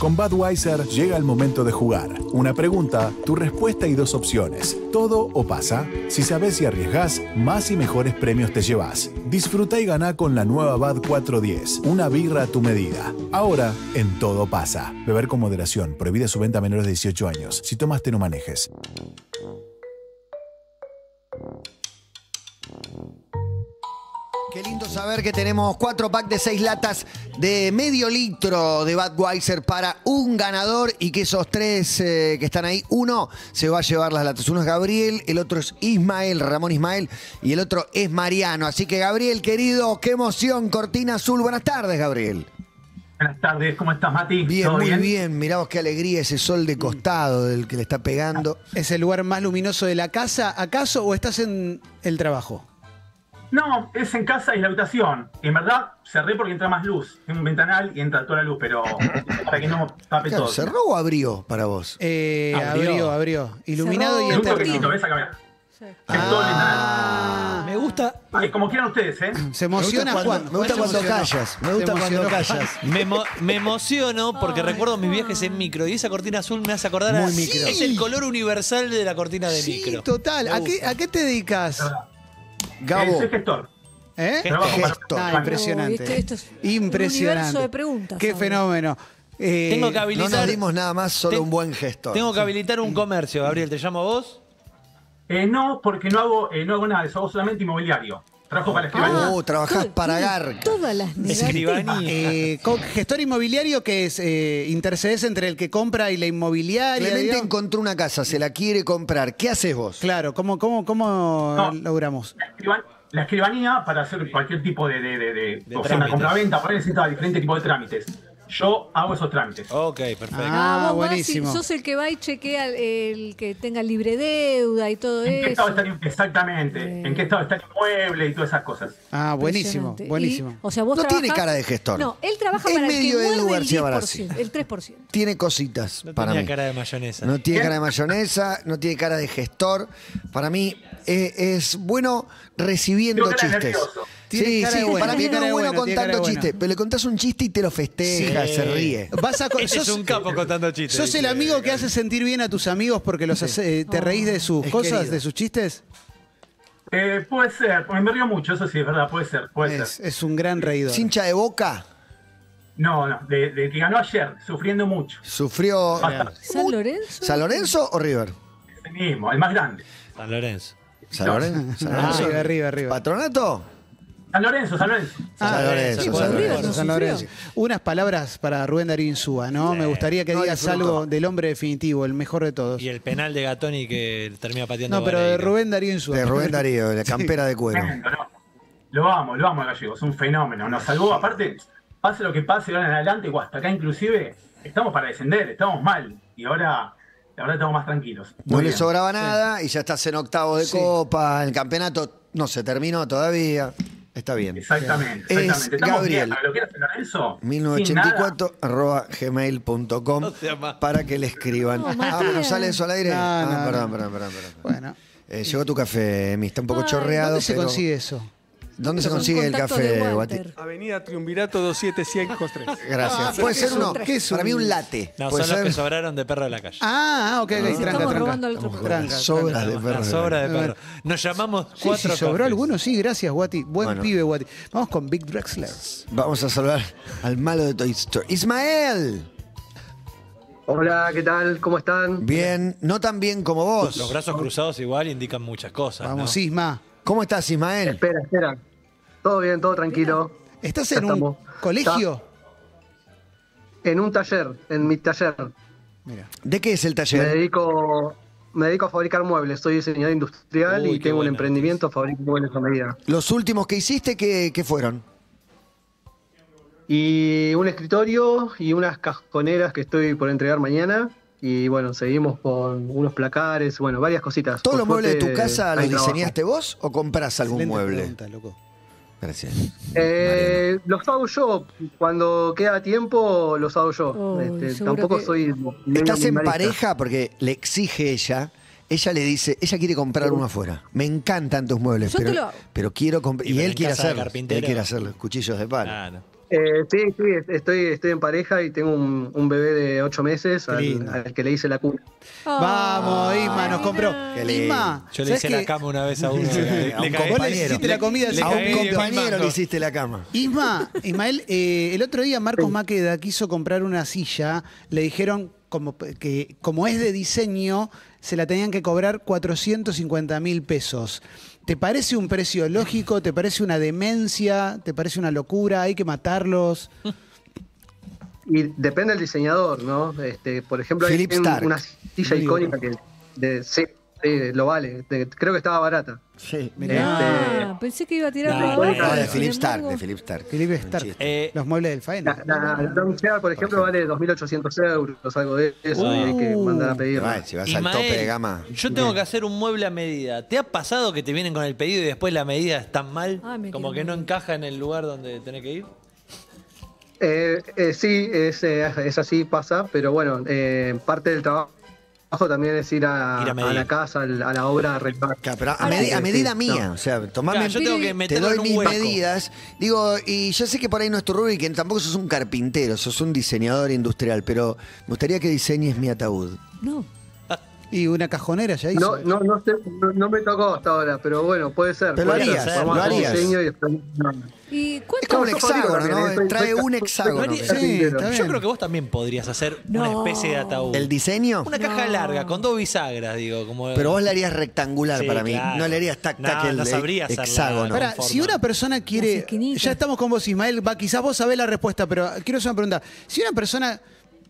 Con Budweiser llega el momento de jugar. Una pregunta, tu respuesta y dos opciones. ¿Todo o pasa? Si sabes y arriesgás, más y mejores premios te llevas. Disfruta y gana con la nueva Bud 410, una birra a tu medida. Ahora, en Todo pasa. Beber con moderación, prohibida su venta a menores de 18 años. Si tomas, te no manejes. Qué lindo saber que tenemos cuatro packs de seis latas de medio litro de Budweiser para un ganador y que esos tres eh, que están ahí, uno se va a llevar las latas. Uno es Gabriel, el otro es Ismael, Ramón Ismael, y el otro es Mariano. Así que Gabriel, querido, qué emoción, Cortina Azul. Buenas tardes, Gabriel. Buenas tardes, ¿cómo estás, Mati? Bien, ¿Todo muy bien. Mirá vos qué alegría ese sol de costado del que le está pegando. ¿Es el lugar más luminoso de la casa, acaso, o estás en el trabajo? No, es en casa y la habitación. En verdad, cerré porque entra más luz. Tengo un ventanal y entra toda la luz, pero para que no tape Claro, todo. ¿Cerró o abrió para vos? Eh, Abrió. abrió, abrió. Iluminado Cerró. y Es un toquecito, ¿ves acá? Sí. Es todo el ventanal. Ah, Me gusta. Ay, como quieran ustedes, ¿eh? se Me emociona cuando- Juan. me gusta cuando emocionó. callas, me gusta cuando callas. Me, emo- me emociono porque Ay, recuerdo mis viajes en micro y esa cortina azul me hace acordar a. Muy micro. Es el color universal de la cortina de Sí, micro. total. ¿A qué. ¿A qué te dedicas? Gabo, soy gestor. ¿Eh? Trabajo para- Gesto. Ah, Uy, impresionante. esto- esto es un impresionante. universo de preguntas Qué fenómeno. Eh, Tengo que no habilitar. nos dimos nada más, solo un buen gestor. Tengo que habilitar un comercio, Gabriel. ¿Te llamo a vos? Eh, no, porque no hago, eh, no hago nada de eso, hago solamente inmobiliario. Trabajo para la escribanía. Oh, trabajás todo- para Garca. Todas las. Escribanía. eh, gestor inmobiliario que es eh, intercedes entre el que compra y la inmobiliaria. Clemente digamos. encontró una casa, se la quiere comprar. ¿Qué haces vos? Claro, ¿cómo, cómo, cómo No. logramos? La, escriban- la escribanía para hacer cualquier tipo de, de, de, de- De o sea, una compraventa, por ahí necesita diferentes tipos de trámites. Yo hago esos trámites. Ok, perfecto. Ah, vos vas y buenísimo. sos el que va y chequea el, el que tenga libre deuda y todo ¿En qué eso. estado está el- exactamente? Eh. ¿En qué estado está el inmueble y todas esas cosas? Ah, buenísimo, buenísimo. Y, o sea, vos No tiene cara de gestor. No, él trabaja Es para el medio que Edu muerde el García 10%, Barassi. el 3%. Tiene cositas No para tenía mí. cara de mayonesa. No tiene ¿Qué? cara de mayonesa, no tiene cara de gestor. Para mí eh, es bueno recibiendo chistes. nervioso. Tiene Sí, cara sí, de bueno, para mí no es bueno contando chistes, pero le contás un chiste y te lo festeja, Sí. se ríe. Vas a Este es sos, un capo contando chistes. sos el amigo que hace sentir bien a tus amigos porque los hace- eh, te reís de sus Es cosas, querido. de sus chistes. Eh, puede ser, porque me río mucho, eso sí, es verdad, puede ser, puede Es, ser. es un gran reidor. ¿Es hincha de boca? No, no, de, de que ganó ayer, sufriendo mucho. ¿Sufrió. ¿San Lorenzo? San Lorenzo o River? Ese mismo, el más grande. San Lorenzo. San Lorenzo. San Ah, Lorenzo. arriba, arriba, arriba. ¿Patronato? San Lorenzo, San Lorenzo. Ah, San Lorenzo, sí, San por Lorenzo. San. Unas palabras para Rubén Darío Insúa, ¿no? Me gustaría que No digas algo del hombre definitivo, el mejor de todos. Y el penal de Gatoni que termina pateando. No, pero de. Rubén Darío Insúa. De Rubén Darío, de la campera de cuero. Lo amo, lo amo, Gallego, es un fenómeno. Nos salvó, aparte, pase lo que pase, ahora en adelante, o hasta acá inclusive, estamos para descender, estamos mal. Y ahora, la verdad, estamos más tranquilos. No le sobraba nada y ya estás en octavos de Sí. copa. El campeonato no se terminó todavía. Está bien. Exactamente, Es exactamente. Estamos Gabriel. lo que era San Lorenzo. sin 1984 arroba gmail.com No para que le escriban. No, ah, bueno, ¿sale eso al aire? No, ah, no, perdón, perdón, perdón, perdón. Bueno, Eh, llegó tu café, Emi. Está un poco Ay, chorreado. ¿dónde se pero- consigue eso? ¿Dónde se Con consigue el café, Guati? Avenida Triunvirato 27503. Gracias. Ah, Puede ¿qué ser uno. un- qué es Para mí un late. No, son los que sobraron de perro de la calle. Ah, ok, ok, tranca, Estamos tranca. sobras de La perros. sobra de perro. Nos llamamos Sí, cuatro sí, sobró alguno, sí, gracias, Guati. Buen Bueno. pibe, Guati. Vamos con Big Drexler. Vamos a saludar al malo de Toy Story. Ismael. Hola, ¿qué tal? ¿Cómo están? Bien, no tan bien como vos. Los brazos cruzados igual indican muchas cosas. Vamos, ¿no? Isma. ¿Cómo estás, Ismael? Espera, espera. Todo bien, todo tranquilo. ¿Estás en un colegio? En un taller, en mi taller. Mira. ¿De qué es el Me taller? dedico, me dedico a fabricar muebles. Soy diseñador industrial Uy, y tengo un emprendimiento, fabrico muebles a medida. Los últimos que hiciste, ¿qué, qué fueron? Y un escritorio y unas cajoneras que estoy por entregar mañana. Y bueno, seguimos con unos placares, bueno, varias cositas. ¿Todos los muebles de tu casa los trabajo. diseñaste vos o compras algún Excelente mueble? pregunta, loco. Gracias. Eh, los hago yo. Cuando queda tiempo, los hago yo. Oh, Este, tampoco que- soy. ¿Estás en pareja? Porque le exige ella. Ella le dice, ella quiere comprar uno afuera. Me encantan tus muebles, Yo pero, lo hago. pero quiero comprar. Y él quiere hacerlo. Él quiere hacer los cuchillos de palo. Ah, no. Eh, sí, sí, estoy, estoy en pareja y tengo un, un bebé de ocho meses al, que le hice la cuna. Vamos, Isma, nos compró. Isma, Yo le ¿sabes hice la cama una vez a uno. Sí, le, a un. Vos le compañero. hiciste la comida Le A así. un cagué diez mil compañero le mangos. hiciste la cama. Isma, Ismael, eh, el otro día Marcos Maqueda quiso comprar una silla, le dijeron como que como es de diseño, se la tenían que cobrar 450 mil pesos. ¿Te parece un precio lógico? ¿Te parece una demencia? ¿Te parece una locura? ¿Hay que matarlos? Y depende del diseñador, ¿no? Este, por ejemplo, hay Philip un- Stark. una silla icónica que de, sí, lo vale. De- creo que estaba barata. Sí. Ah, pensé que iba a tirar No, no, de Philip Stark, de Philip Stark. Philip Stark. Eh, Los muebles del Faena. La, la, Dome Chair, por ejemplo, vale 2.800 euros, algo de eso, y hay que mandar a pedir. Ay, si vas al tope de gama. Yo tengo que hacer un mueble a medida. ¿Te ha pasado que te vienen con el pedido y después la medida es tan mal? Ay, me como que no encaja en el lugar donde tenés que ir. Eh, eh, sí, es, eh, es así, pasa, pero bueno, eh, parte del trabajo también es ir a, Ir a a medir. la casa, al- a la obra, a arreglar. Claro, pero a, medida sí, mía, no. o sea, tomame, Claro, yo tengo que te doy en un mis hueco. medidas. Digo, y yo sé que por ahí no es tu rubro y que tampoco sos un carpintero, sos un diseñador industrial, pero me gustaría que diseñes mi ataúd. No. Y una cajonera ya hizo. No, no, no, sé, no, no me tocó hasta ahora, pero bueno, puede ser. Pero lo harías, ser. lo un harías. diseño y después- ¿Y Es como un Yo hexágono, ¿no? ¿eh? Trae un hexágono. Sí, está bien. Yo creo que vos también podrías hacer No. una especie de ataúd. ¿El diseño? Una caja larga con dos bisagras, digo. Como... Pero vos le harías rectangular Sí, para mí. claro. No le harías tac tac No, el hexágono. Forma. si una persona quiere. Ya estamos con vos, Ismael. Va, quizás vos sabés la respuesta, pero quiero hacer una pregunta. Si una persona,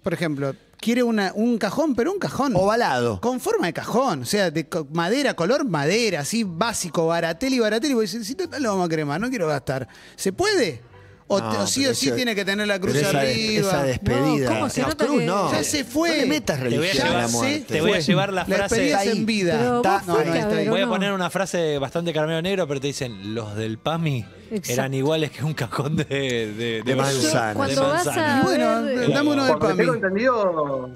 por ejemplo, quiere una, un cajón, pero un cajón. Ovalado. Con forma de cajón, o sea, de co- madera, color madera, así básico, baratel y baratel. Y vos decís, si total lo vamos a cremar, no quiero gastar. ¿Se puede? O, No, te- o sí pero o sí eso- tiene que tener la cruz pero esa, arriba. esa despedida. No, ¿cómo se No, nota cruz que- no. Ya se fue. No le metas Te voy a religión a la llevar- muerte. te voy a llevar la frase- experiencia Está ahí. en vida. Pero Está- vos fuiste no, no, a está ver, ahí. ¿o Voy a no? poner una frase bastante carmelo negro, pero te dicen, los del PAMI Exacto. eran iguales que un cajón de, de, De manzana. Cuando de vas manzana. a Y bueno, ver, dame uno del tengo entendido,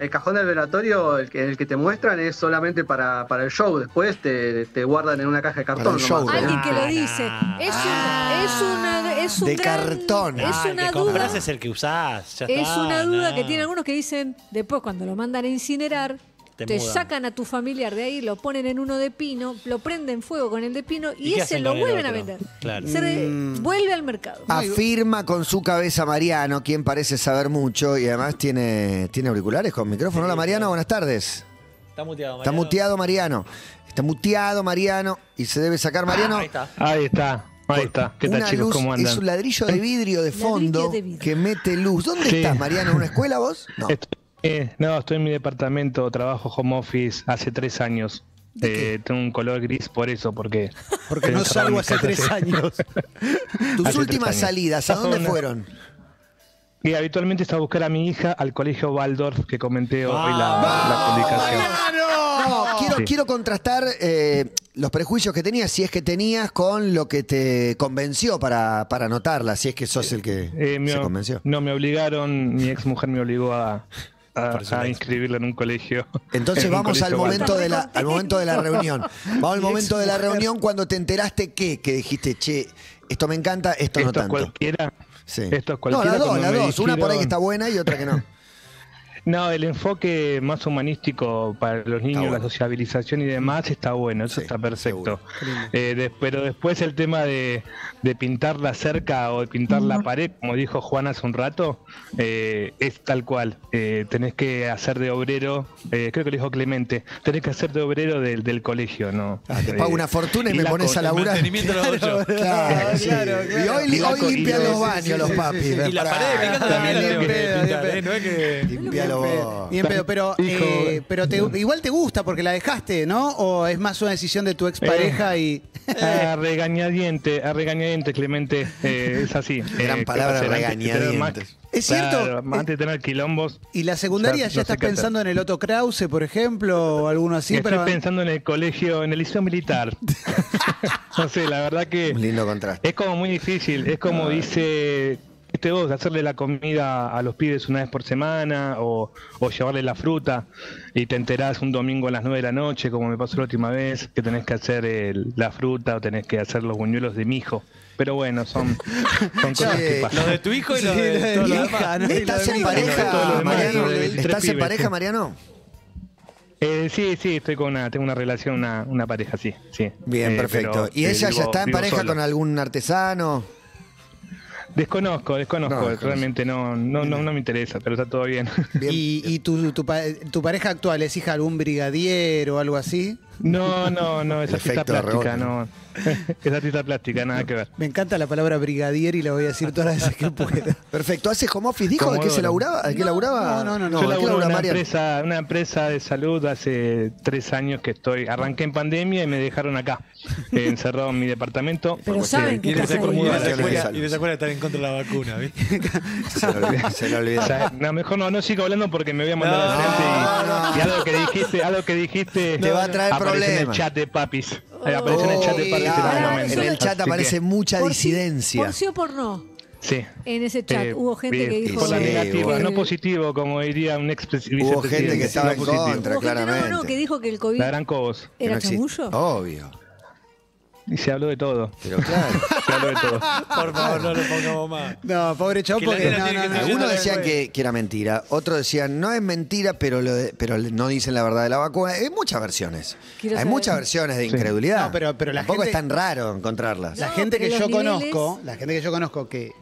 el cajón del velatorio, el que, el que te muestran, es solamente para, para el show. Después te, te guardan en una caja de cartón. Show. Alguien que lo Ah, dice. es una, es un De gran- cartón. Es Ah, el una que duda. compras es el que usás. ya Es está, una duda no. que tienen algunos que dicen, después cuando lo mandan a incinerar, Te sacan a tu familiar de ahí, lo ponen en uno de pino, lo prenden fuego con el de pino y, ¿Y qué ese lo el vuelven a vender. Claro. Se re- Mm. vuelve al mercado. Afirma con su cabeza Mariano, quien parece saber mucho y además tiene, tiene auriculares con micrófono. Hola Mariano, buenas tardes. Está muteado, Está Mariano. muteado Mariano. Está muteado Mariano y se debe sacar Mariano. Ah, ahí está. Ahí está, ahí está. ¿Qué tal Una chicos? luz, ¿Cómo Es andan? un ladrillo de vidrio de Ladrillo fondo de vidrio. que mete luz. ¿Dónde Sí. estás, Mariano? ¿En una escuela vos? No. Estoy- eh, no, estoy en mi departamento, trabajo home office hace tres años. Eh, tengo un color gris por eso, porque... Porque no salgo hace tres años. Tus hace últimas años. salidas, ¿a dónde fueron? Y habitualmente está a buscar a mi hija al colegio Waldorf que comenté hoy la, ¡Vamos! la publicación. No, quiero, Sí. quiero contrastar eh, los prejuicios que tenías, si es que tenías, con lo que te convenció para, para anotarla, si es que sos el que Eh, me- se convenció. no, me obligaron, mi ex mujer me obligó a, a, inscribirla en un colegio. Entonces en vamos al momento, de la, al momento de la reunión. Vamos al momento de la reunión cuando te enteraste que, que dijiste, che, esto me encanta, esto, no Esto es tanto. cualquiera. Sí. Esto es no, cualquiera. las dos, las dos. Una por ahí que está buena y otra que no. No, el enfoque más humanístico para los niños, bueno. la sociabilización y demás está bueno, eso Sí, está perfecto. Eh, de- pero después el tema de, de pintar la cerca o de pintar la pared, como dijo Juan hace un rato, eh, es tal cual. Eh, tenés que hacer de obrero, eh, creo que lo dijo Clemente, tenés que hacer de obrero del, del colegio, ¿no? Ah, te Eh, pago una fortuna y, me pones a laburar. Claro, sí. Claro, Y hoy, hoy limpian lo- los baños sí, los papis. sí, sí. Y la pared también. No es que... Vos. Bien pedo, pero, eh, pero te- igual te gusta porque la dejaste, ¿no? ¿O es más una decisión de tu expareja y. A regañadiente, a regañadiente, Clemente, eh, es así. Gran Eh, palabra, más- regañadientes. Es cierto, Claro, eh, antes de tener quilombos. ¿Y la secundaria Ya, ya, no estás hacer. pensando en el Otto Krause, por ejemplo, o alguno así? Estoy pero pensando en el colegio, en el liceo militar. no sé, la verdad que Un lindo contraste. es como muy difícil. Es como dice, dijiste vos, hacerle la comida a los pibes una vez por semana o, o llevarle la fruta y te enterás un domingo a las 9 de la noche, como me pasó la última vez, que tenés que hacer el- la fruta o tenés que hacer los buñuelos de mi hijo. Pero bueno, son, son cosas que pasan. Los de tu hijo y Sí, los de, lo de todos mi los hija, lo ¿Estás en lo pareja, demás, Mariano? ¿Estás en pareja, sí. Mariano? Eh, sí, sí, estoy con una, tengo una relación, una, una pareja, sí, sí. Bien, Eh, perfecto. pero, ¿Y eh, ella ya está en pareja solo. con algún artesano? Desconozco, desconozco, No, desconozco. realmente no, no, no, no me interesa, pero está todo bien. Bien. ¿Y, y tu, tu tu pareja actual es hija de algún brigadier o algo así? No, no, no, es El artista efecto de plástica, rebote. no. Es artista plástica, nada que ver. Me encanta la palabra brigadier y la voy a decir todas las veces que pueda. Perfecto. ¿Hace home office? ¿Dijo de qué se laburaba? ¿De qué No, laburaba? no, no, no. Yo ¿de qué laburo en una empresa, una empresa de salud hace tres años que estoy, arranqué en pandemia y me dejaron acá, eh, encerrado en mi departamento. Pero saben que. Y esa esa escuela estar en contra de la vacuna, ¿viste? Se lo olvidó. Se lo olvidó. O sea, no, mejor no, no sigo hablando porque me voy a mandar No, al frente y, no, y algo que dijiste, algo que dijiste Te va a traer apareció en el problemas. chat de papis. Eh, apareció en el chat de Oh, papis en el chat aparece que, mucha Por sí- disidencia. Por sí o por no. sí. En ese chat Eh, hubo gente bien, que dijo. Por la Sí, negativa, bueno. no positivo, como diría un ex Hubo gente que estaba en contra. Hubo gente, no, claramente. no, que dijo que el COVID La gran cobos. Que era no existe. chamullo. Obvio. Y se habló de todo. Pero claro. Se habló de todo. Por favor, no lo pongamos más. No, pobre chavo, porque no, no, que no. Algunos decían que, que era mentira, otros decían no es mentira, pero lo de- pero no dicen la verdad de la vacuna. Hay muchas versiones. Quiero Hay saber. muchas versiones de Sí. incredulidad. No, pero- pero la Tampoco gente- es tan raro encontrarlas. La gente que yo niveles- conozco, la gente que yo conozco que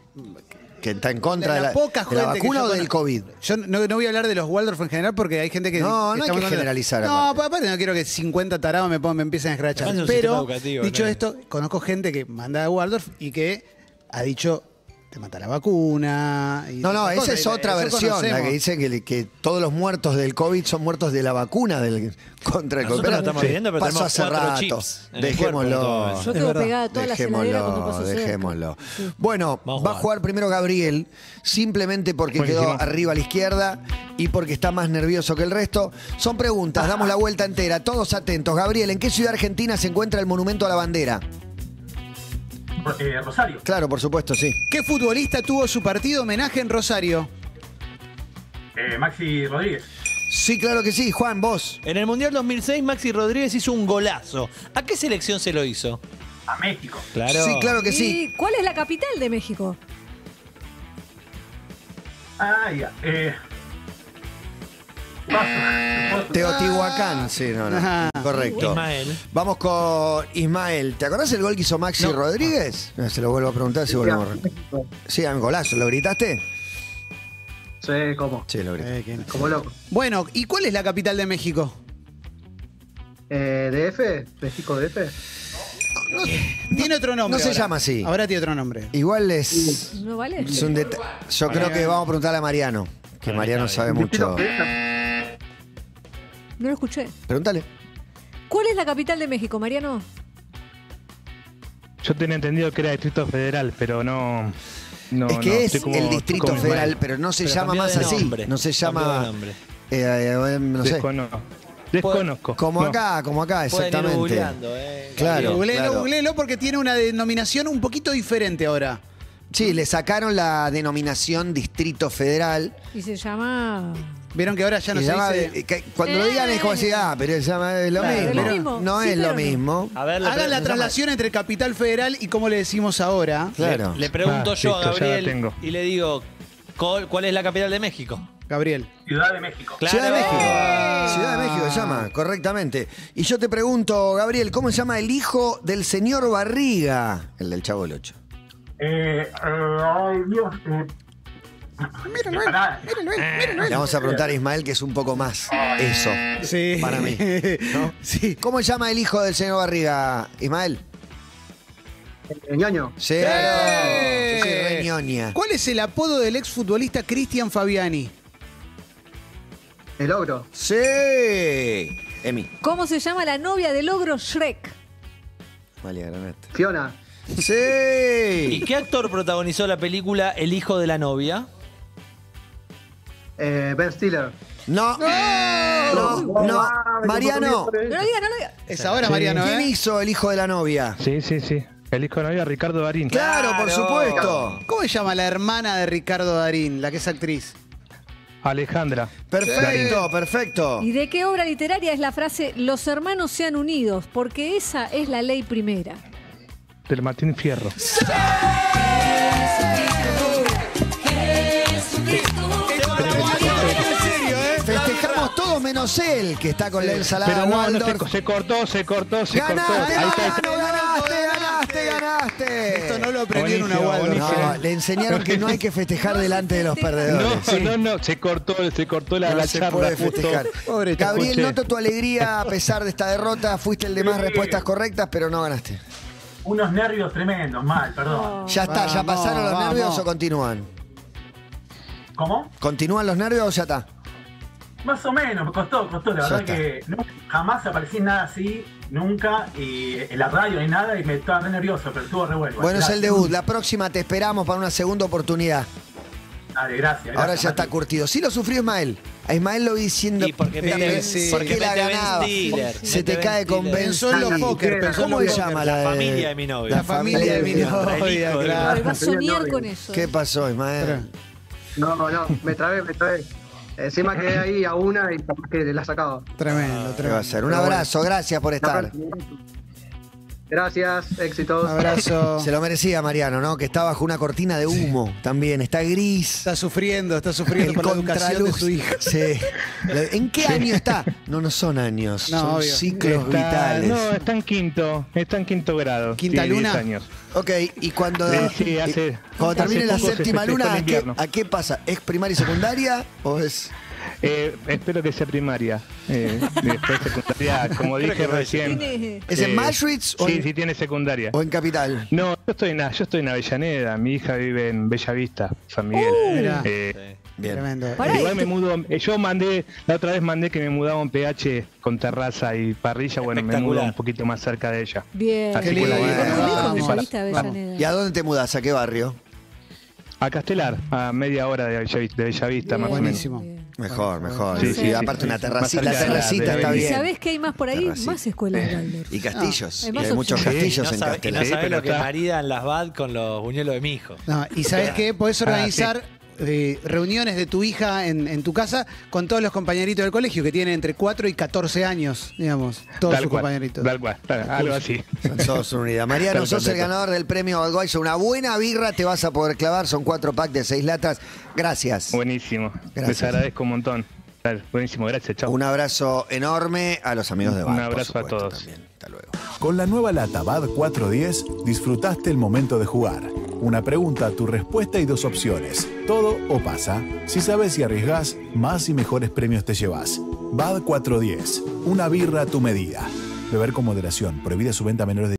Que está en contra de la, poca de la gente que vacuna yo o del COVID. Yo no, no voy a hablar de los Waldorf en general porque hay gente que. No, no hay que generalizar, No, aparte. pues aparte no quiero que 50 tarados me, pongan- me empiecen a escrachar. Además es un sistema Pero, educativo, dicho ¿no? esto, conozco gente que manda a Waldorf y que ha dicho. Te mata la vacuna. y No, no, esa cosas, es otra eso versión, la que dice que, que todos los muertos del COVID son muertos de la vacuna del, contra el COVID. No estamos viendo, pero pasó hace rato. chips Dejémoslo. Yo tengo pegada toda la heladera con tu paso cerca. dejémoslo. Sí. Bueno, Vamos va a jugar. jugar primero Gabriel, simplemente porque Buenísimo. quedó arriba a la izquierda y porque está más nervioso que el resto. Son preguntas, damos la vuelta entera, todos atentos. Gabriel, ¿en qué ciudad argentina se encuentra el monumento a la bandera? Eh, Rosario. Claro, por supuesto, sí. ¿Qué futbolista tuvo su partido homenaje en Rosario? Eh, Maxi Rodríguez. Sí, claro que sí. Juan, vos. En el Mundial 2006, Maxi Rodríguez hizo un golazo. ¿A qué selección se lo hizo? A México. Claro. Sí, claro que sí. ¿Y cuál es la capital de México? Ah, ya. Eh. paso. Teotihuacán, sí, no, no. Ajá. Correcto. Ismael. Vamos con Ismael. ¿Te acordás el gol que hizo Maxi No. Rodríguez? No, se lo vuelvo a preguntar si volvemos. Sí, a un golazo. ¿Lo gritaste? Sí, ¿cómo? Sí, lo grité. Eh, que- Como loco. Bueno, ¿y cuál es la capital de México? Eh, ¿DF? ¿México DF? Tiene otro nombre. no se ahora. llama así. Ahora tiene otro nombre. Igual es, ¿No vale? es un deta- Yo creo que vamos a preguntarle a Mariano, que Mariano sabe mucho. No lo escuché. Pregúntale. ¿Cuál es la capital de México, Mariano? Yo tenía entendido que era Distrito Federal, pero no. no es que no, es como- el Distrito Federal, pero no se Pero llama más así. nombre. No se llama. eh, eh, no sé. Desconozco. Desconozco. Como No. acá, como acá, exactamente. googleando, eh. Claro. Googleelo, claro. googleelo porque tiene una denominación un poquito diferente ahora. Sí, le sacaron la denominación Distrito Federal. Y se llama. Vieron que ahora ya no se llama- dice. eh, que cuando lo digan es como así, ah, pero se llama es lo Claro, mismo. es lo mismo. No Sí, es lo no. mismo. A ver, le Hagan la traslación entre Capital Federal y cómo le decimos ahora. Claro. Le pregunto Ah, yo a listo, ya la Gabriel tengo. y le digo, ¿cuál, cuál es la capital de México? Gabriel. Ciudad de México. Claro. Ciudad de México. Ciudad de México se llama, correctamente. Y yo te pregunto, Gabriel, ¿cómo se llama el hijo del señor Barriga? El del Chavo del Ocho. Eh, eh, ay, Dios. Eh, Mírenlo, eh, pará. Le vamos a preguntar a Ismael, que es un poco más eso. Sí. Para mí, ¿no? Sí. ¿Cómo se llama el hijo del señor Barriga, Ismael? Eh, ñoño. Sí. Ñoña. ¿Cuál es el apodo del exfutbolista Cristian Fabiani? El ogro. Sí. Emi. ¿Cómo se llama la novia del ogro Shrek? Malia Granate. Fiona. ¿Y Sí. qué actor protagonizó la película El hijo de la novia? Eh, ben Stiller. No. No, no. Mariano. No lo digas, no lo digas. Es ahora, Sí. Mariano, ¿Quién ¿eh? hizo el hijo de la novia? Sí, sí, sí. Elijo de novia a Ricardo Darín. Claro, por Claro. supuesto. ¿Cómo se llama la hermana de Ricardo Darín, la que es actriz? Alejandra. Perfecto, perfecto. ¿Y de qué obra literaria es la frase los hermanos sean unidos? Porque esa es la ley primera. Del Martín Fierro. Todos menos él, que está con la ensalada Pero no, no, se, Waldorf. se cortó, se cortó, se cortó. ¡Ganaste, Ahí está. Ganaste, ganaste, ganaste! Esto no lo aprendí en una. No, le enseñaron que no hay que festejar delante de los perdedores. No, no, no, se cortó, se cortó la, No la se charla puede festejar. Pobre, Gabriel, escuché. noto tu alegría a pesar de esta derrota. Fuiste el de más respuestas correctas, pero no ganaste. Unos nervios tremendos, mal, perdón. Ya está, ¿ya pasaron los vamos. nervios o continúan? ¿Cómo? ¿Continúan los nervios o ya está? Más o menos, me costó, costó. La Ya verdad está. que no- jamás aparecí en nada así, nunca. Y en la radio ni nada, y me estaba re nervioso, pero estuvo re bueno. Es el debut. La próxima te esperamos para una segunda oportunidad. Dale, gracias. Ahora gracias, ya está curtido. Sí lo sufrió Ismael. A Ismael lo vi diciendo Y porque sí. porque porque la ganaba. Stiller, Se te cae con Pensó en los póker, ¿Cómo se llama La la, familia de mi novia. La familia de mi novia. de- claro. Va a soñar con eso. ¿Qué pasó, Ismael? No, no, me trabé, me trabé. Encima quedé ahí a una y capaz que la sacaba. Tremendo, ¿Qué va a tremendo. ser? Un abrazo, gracias por estar. Gracias, éxitos. Un abrazo. Se lo merecía Mariano, ¿no? Que está bajo una cortina de humo también. Está gris. Está sufriendo, está sufriendo El por la educación de contraluz. su hija. Sí. ¿En qué año está? No, no son años. No, son obvio. ciclos Está- vitales. No, está en quinto, está en quinto grado. ¿Quinta luna? 10 años. Ok, y cuando, Sí, sí, hace- y cuando hace termine la séptima luna, el ¿a qué, invierno. a qué pasa? ¿Es primaria y secundaria o es...? Eh, espero que sea primaria. Eh, después secundaria, como dije recién. Tiene- ¿Es en eh, Maastricht o, Sí, en, sí, tiene secundaria. o en Capital? No, yo estoy, en, yo estoy en Avellaneda. Mi hija vive en Bellavista, San Miguel. Mirá. Eh, Bien. Tremendo. Igual y me mudo. eh, Yo mandé, la otra vez mandé que me mudaba un PH con terraza y parrilla. Bueno, me mudo un poquito más cerca de ella. Bien. Así Qué que la. Avellaneda. ¿Y a dónde te mudas? ¿A qué barrio? A Castelar, a media hora de Bellavista, de Bellavista más o menos. Buenísimo. Mejor, mejor. Sí, Y sí, aparte sí, una terracita, la terracita está ¿Y bien. sabés qué hay más por ahí? Terracita. Más escuelas de Waldorf. Y castillos. hay y más hay muchos castillos no en sabe, y no pero lo que maridan las BAD con los buñuelos de mi hijo. No, y sabes qué, podés Ah, organizar eh, reuniones de tu hija en, en tu casa con todos los compañeritos del colegio que tienen entre 4 y 14 años, digamos, todos Tal sus cual, compañeritos. Tal cual, tal- algo así. Son todos una unidad. Mariano, sos el ganador del premio Budweiser. Una buena birra te vas a poder clavar. Son cuatro packs de seis latas. Gracias. Buenísimo. Gracias. Les agradezco un montón. Buenísimo, gracias, chao. Un abrazo enorme a los amigos de Un Bad, por abrazo a todos. también. Hasta luego. Con la nueva lata BAD 410 disfrutaste el momento de jugar. Una pregunta, tu respuesta y dos opciones. Todo o pasa. Si sabes y arriesgás, más y mejores premios te llevas. BAD 410. Una birra a tu medida. Beber con moderación. Prohibida su venta a menores de